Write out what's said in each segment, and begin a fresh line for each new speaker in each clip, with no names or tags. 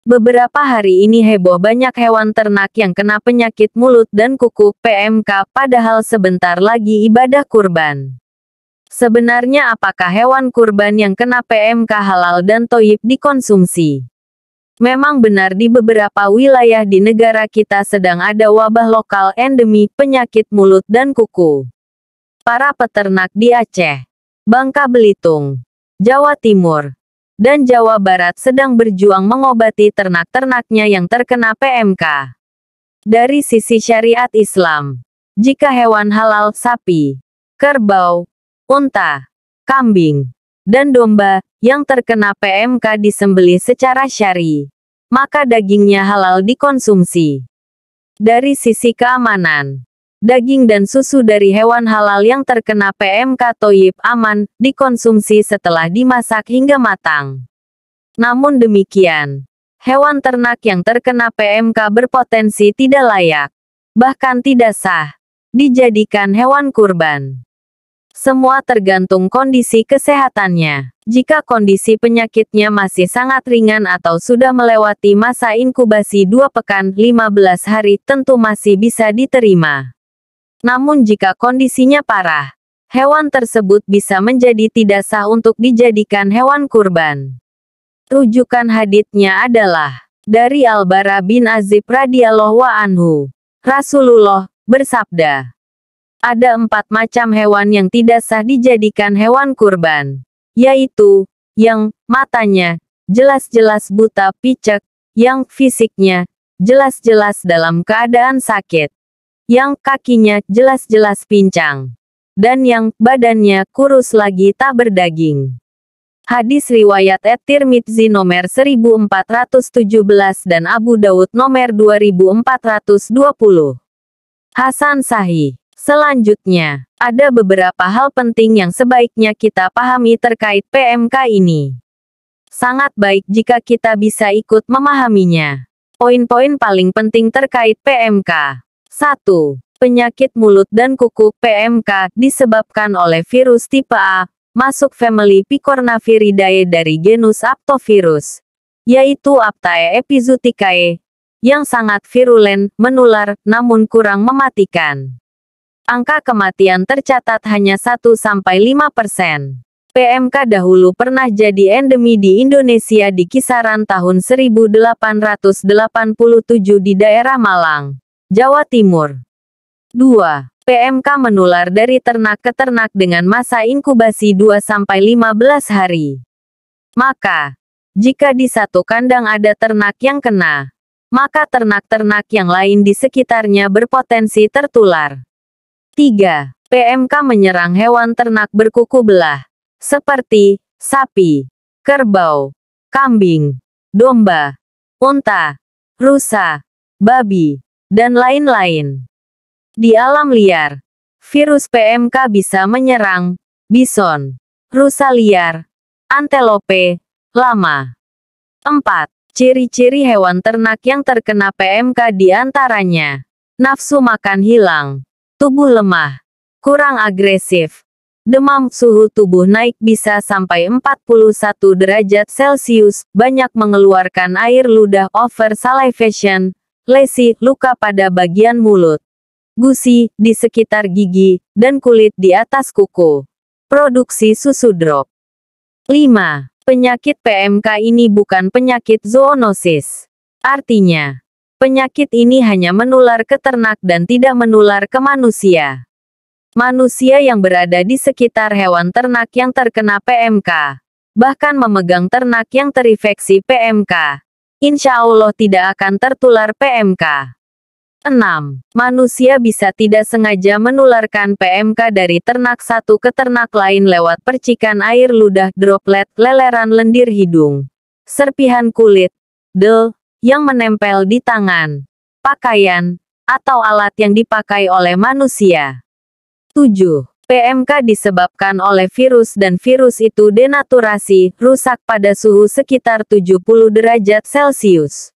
Beberapa hari ini heboh banyak hewan ternak yang kena penyakit mulut dan kuku PMK padahal sebentar lagi ibadah kurban. Sebenarnya apakah hewan kurban yang kena PMK halal dan toyib dikonsumsi? Memang benar di beberapa wilayah di negara kita sedang ada wabah lokal endemi penyakit mulut dan kuku. Para peternak di Aceh, Bangka Belitung, Jawa Timur, dan Jawa Barat sedang berjuang mengobati ternak-ternaknya yang terkena PMK. Dari sisi syariat Islam, jika hewan halal sapi, kerbau, unta, kambing, dan domba yang terkena PMK disembelih secara syari, maka dagingnya halal dikonsumsi. Dari sisi keamanan, daging dan susu dari hewan halal yang terkena PMK toyib aman, dikonsumsi setelah dimasak hingga matang. Namun demikian, hewan ternak yang terkena PMK berpotensi tidak layak, bahkan tidak sah, dijadikan hewan kurban. Semua tergantung kondisi kesehatannya. Jika kondisi penyakitnya masih sangat ringan atau sudah melewati masa inkubasi 2 pekan 15 hari tentu masih bisa diterima. Namun jika kondisinya parah, hewan tersebut bisa menjadi tidak sah untuk dijadikan hewan kurban. Rujukan haditsnya adalah dari Al-Bara bin Azib radhiyallahu anhu. Rasulullah bersabda, ada empat macam hewan yang tidak sah dijadikan hewan kurban, yaitu yang matanya jelas-jelas buta picek, yang fisiknya jelas-jelas dalam keadaan sakit, yang kakinya jelas-jelas pincang, dan yang badannya kurus lagi tak berdaging. Hadis riwayat At-Tirmidzi nomor 1417 dan Abu Daud nomor 2420. Hasan Sahih. Selanjutnya, ada beberapa hal penting yang sebaiknya kita pahami terkait PMK ini. Sangat baik jika kita bisa ikut memahaminya. Poin-poin paling penting terkait PMK. 1. Penyakit mulut dan kuku PMK disebabkan oleh virus tipe A, masuk family Picornaviridae dari genus Aptovirus, yaitu Aptae epizooticae, yang sangat virulen, menular, namun kurang mematikan. Angka kematian tercatat hanya 1-5 persen. PMK dahulu pernah jadi endemi di Indonesia di kisaran tahun 1887 di daerah Malang. Jawa Timur. 2. PMK menular dari ternak ke ternak dengan masa inkubasi 2-15 hari. Maka, jika di satu kandang ada ternak yang kena, maka ternak-ternak yang lain di sekitarnya berpotensi tertular. 3. PMK menyerang hewan ternak berkuku belah, seperti sapi, kerbau, kambing, domba, unta, rusa, babi, dan lain-lain. Di alam liar, virus PMK bisa menyerang bison, rusa liar, antelope, lama. 4. Ciri-ciri hewan ternak yang terkena PMK di antaranya nafsu makan hilang, tubuh lemah, kurang agresif, demam suhu tubuh naik bisa sampai 41 derajat Celcius, banyak mengeluarkan air ludah over salivation, lesi, luka pada bagian mulut, gusi, di sekitar gigi, dan kulit di atas kuku. Produksi susu drop. 5. Penyakit PMK ini bukan penyakit zoonosis. Artinya, penyakit ini hanya menular ke ternak dan tidak menular ke manusia. Manusia yang berada di sekitar hewan ternak yang terkena PMK, bahkan memegang ternak yang terinfeksi PMK, insya Allah tidak akan tertular PMK. 6. Manusia bisa tidak sengaja menularkan PMK dari ternak satu ke ternak lain lewat percikan air ludah, droplet, leleran lendir hidung, serpihan kulit, del, yang menempel di tangan, pakaian, atau alat yang dipakai oleh manusia. 7. PMK disebabkan oleh virus dan virus itu denaturasi, rusak pada suhu sekitar 70 derajat Celcius.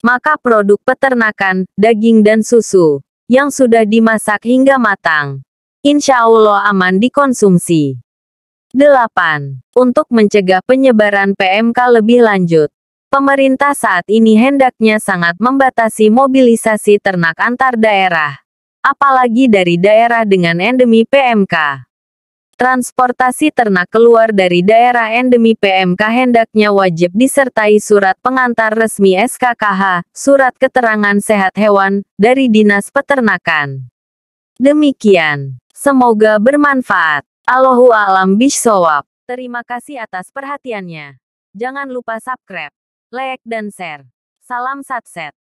Maka produk peternakan, daging dan susu, yang sudah dimasak hingga matang, insya Allah aman dikonsumsi. 8. Untuk mencegah penyebaran PMK lebih lanjut, pemerintah saat ini hendaknya sangat membatasi mobilisasi ternak antar daerah, apalagi dari daerah dengan endemi PMK. Transportasi ternak keluar dari daerah endemi PMK hendaknya wajib disertai surat pengantar resmi SKKH, surat keterangan sehat hewan, dari Dinas Peternakan. Demikian. Semoga bermanfaat. Allahu a'lam bishawab. Terima kasih atas perhatiannya. Jangan lupa subscribe, like dan share. Salam satset.